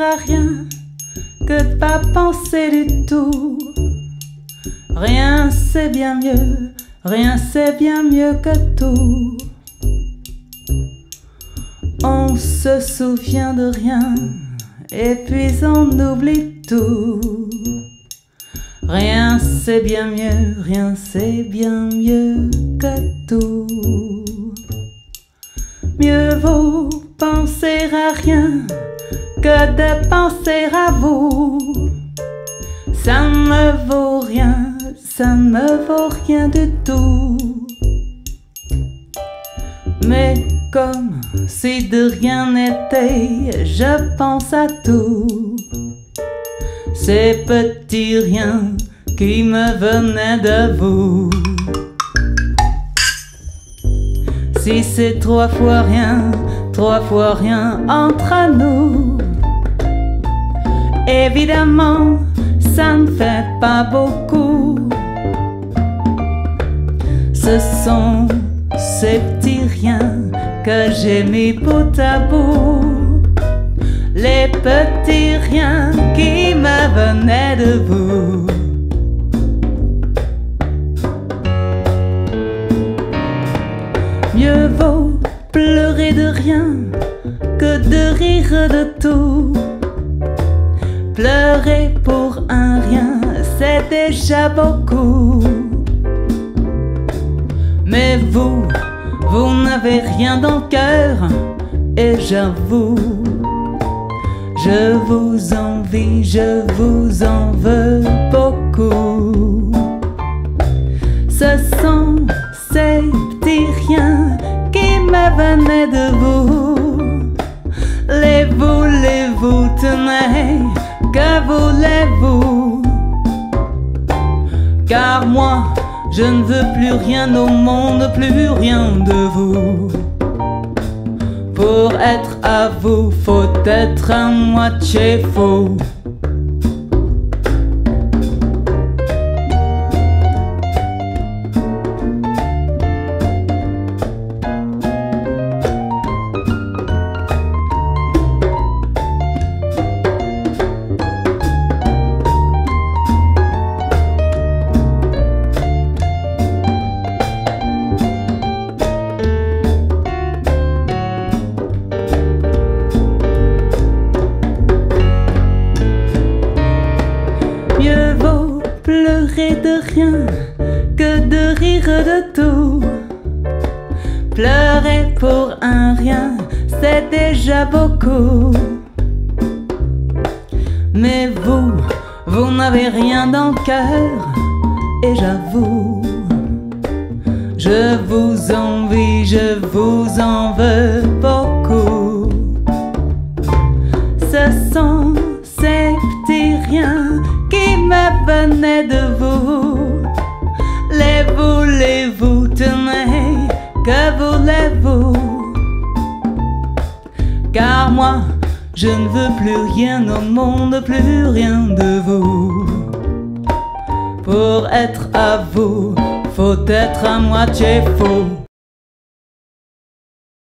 à rien que de pas penser du tout. Rien c'est bien mieux, rien c'est bien mieux que tout. On se souvient de rien et puis on oublie tout. Rien c'est bien mieux, rien c'est bien mieux que tout. Mieux vaut penser à rien que de penser à vous. Ça ne me vaut rien, ça ne me vaut rien du tout. Mais comme si de rien n'était, je pense à tout. Ces petits riens qui me venaient de vous. Si c'est trois fois rien, trois fois rien entre nous. Évidemment, ça ne fait pas beaucoup. Ce sont ces petits riens que j'ai mis bout à bout. Les petits riens qui me venaient de vous. Mieux vaut pleurer de rien que de rire de tout. Pleurer pour un rien, c'est déjà beaucoup. Mais vous, vous n'avez rien dans le cœur, et j'avoue, je vous envie, je vous en veux beaucoup. Me venaient de vous. Les voulez-vous, tenez, que voulez-vous? Car moi, je ne veux plus rien au monde, plus rien de vous. Pour être à vous, faut être à moitié faux. Pleurer de rien que de rire de tout. Pleurer pour un rien, c'est déjà beaucoup. Mais vous, vous n'avez rien dans le cœur, et j'avoue, je vous envie, je vous en veux beaucoup. Venaient de vous. Les voulez-vous, tenez, que voulez-vous? Car moi, je ne veux plus rien au monde, plus rien de vous. Pour être à vous, faut être à moitié faux.